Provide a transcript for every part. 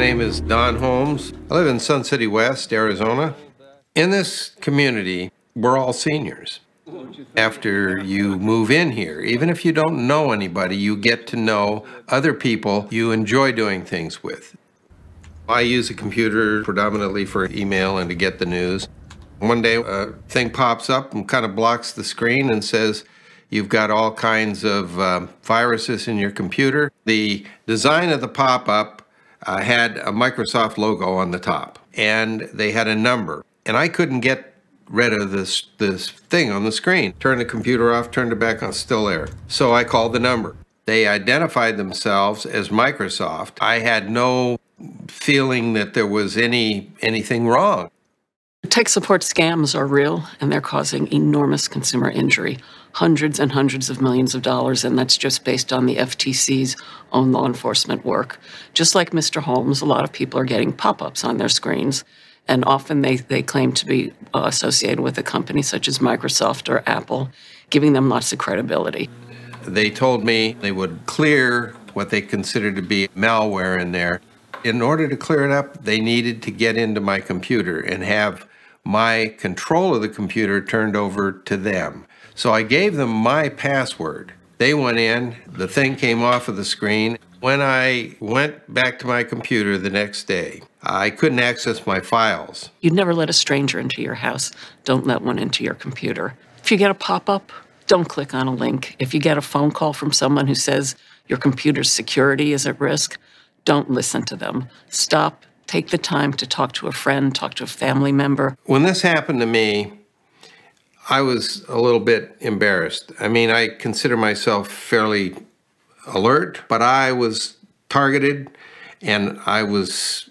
name is Don Holmes. I live in Sun City West, Arizona. In this community, we're all seniors. After you move in here, even if you don't know anybody, you get to know other people you enjoy doing things with. I use a computer predominantly for email and to get the news. One day, a thing pops up and kind of blocks the screen and says, You've got all kinds of uh, viruses in your computer. The design of the pop up uh, had a Microsoft logo on the top, and they had a number. And I couldn't get rid of this, this thing on the screen. Turned the computer off, turned it back on, still there. So I called the number. They identified themselves as Microsoft. I had no feeling that there was any anything wrong. Tech support scams are real and they're causing enormous consumer injury, hundreds and hundreds of millions of dollars, and that's just based on the FTC's own law enforcement work. Just like Mr. Holmes, a lot of people are getting pop ups on their screens, and often they, they claim to be uh, associated with a company such as Microsoft or Apple, giving them lots of credibility. They told me they would clear what they considered to be malware in there. In order to clear it up, they needed to get into my computer and have my control of the computer turned over to them. So I gave them my password. They went in, the thing came off of the screen. When I went back to my computer the next day, I couldn't access my files. You'd never let a stranger into your house. Don't let one into your computer. If you get a pop up, don't click on a link. If you get a phone call from someone who says your computer's security is at risk, don't listen to them. Stop, take the time to talk to a friend, talk to a family member. When this happened to me, I was a little bit embarrassed. I mean, I consider myself fairly alert, but I was targeted and I was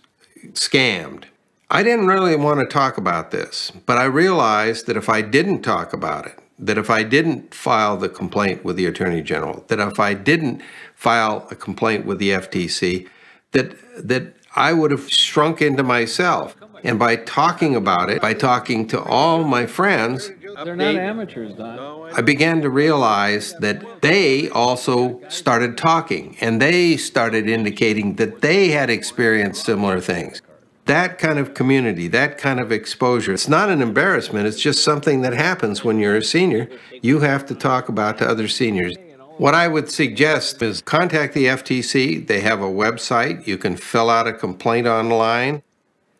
scammed. I didn't really want to talk about this, but I realized that if I didn't talk about it, that if I didn't file the complaint with the Attorney General, that if I didn't file a complaint with the FTC, that that I would have shrunk into myself. And by talking about it, by talking to all my friends, They're not amateurs, Don. I began to realize that they also started talking and they started indicating that they had experienced similar things. That kind of community, that kind of exposure, it's not an embarrassment, it's just something that happens when you're a senior. You have to talk about to other seniors. What I would suggest is contact the FTC. They have a website. You can fill out a complaint online.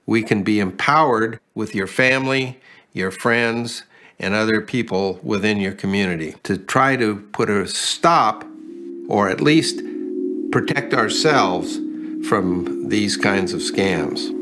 We can be empowered with your family, your friends, and other people within your community to try to put a stop or at least protect ourselves from these kinds of scams.